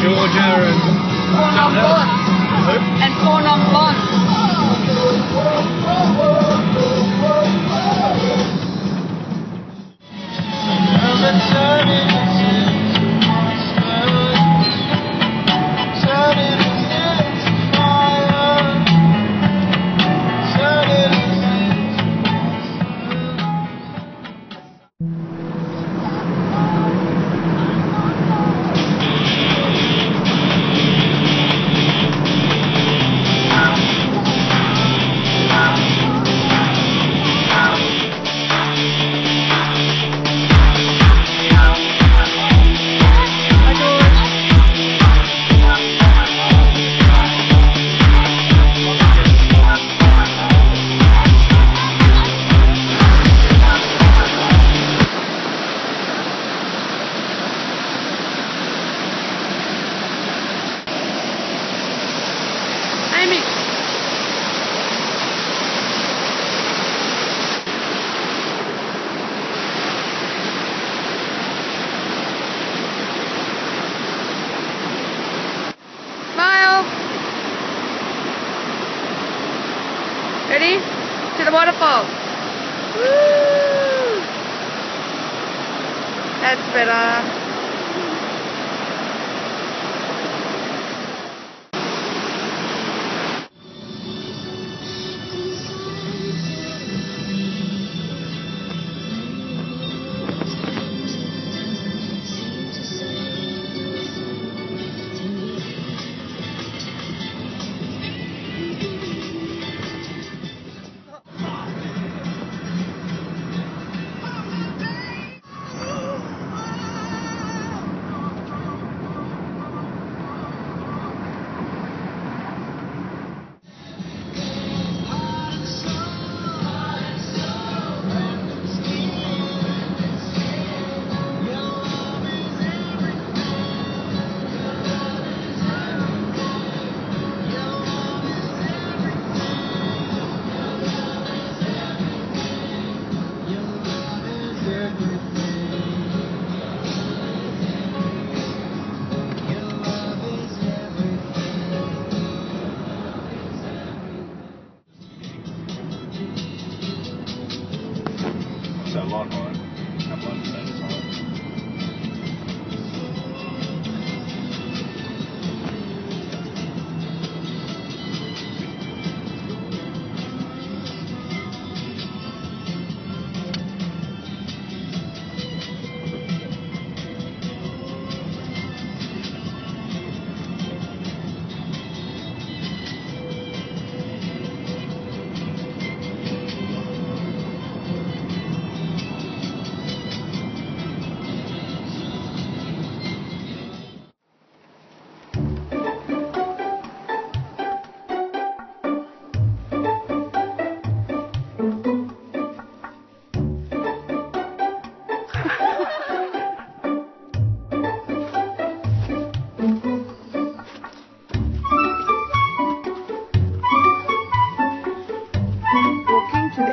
Georgia and Phnom Penh. Who? And Phnom Penh. Amy. Waterfall. Woo! That's better.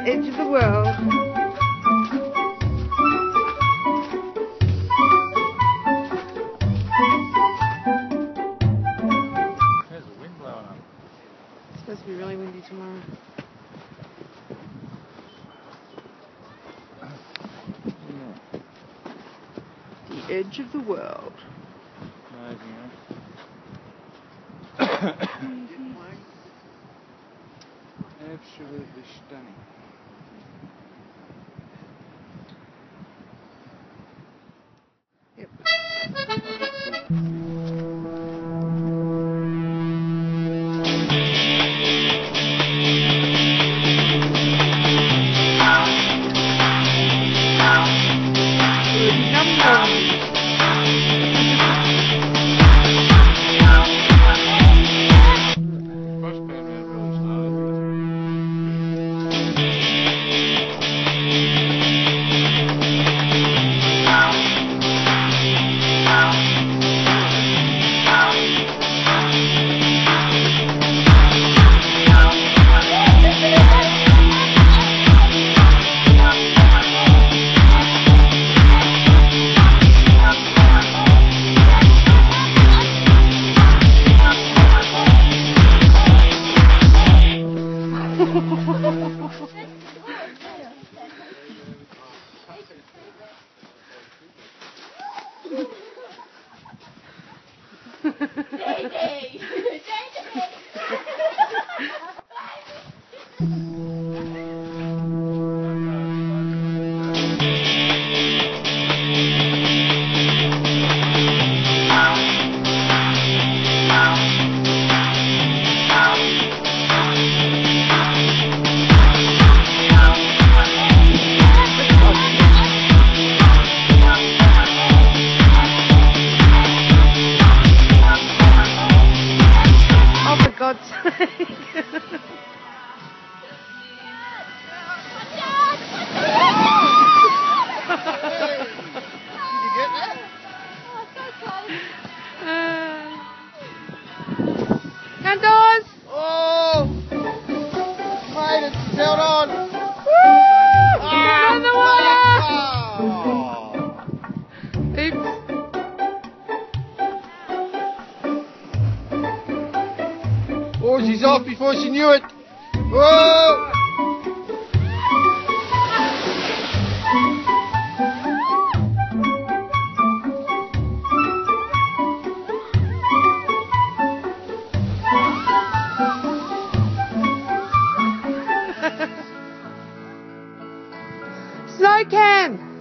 Walking to the edge of the world. There's the wind blowing up. It's supposed to be really windy tomorrow. The edge of the world. Absolutely stunning. Mm-hmm. She's off before she knew it. Whoa! Snow Cam!